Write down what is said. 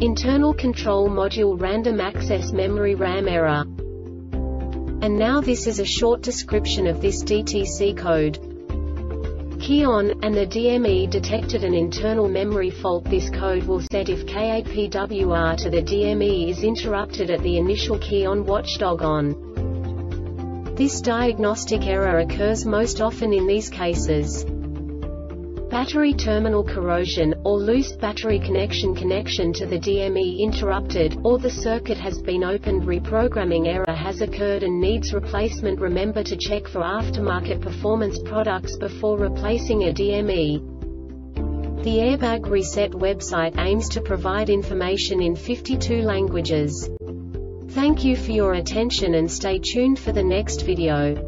Internal Control Module Random Access Memory RAM Error. And now this is a short description of this DTC code. Key on, and the DME detected an internal memory fault This code will set if KAPWR to the DME is interrupted at the initial key on watchdog on. This diagnostic error occurs most often in these cases. Battery terminal corrosion, or loose battery connection connection to the DME interrupted, or the circuit has been opened reprogramming error has occurred and needs replacement Remember to check for aftermarket performance products before replacing a DME. The Airbag Reset website aims to provide information in 52 languages. Thank you for your attention and stay tuned for the next video.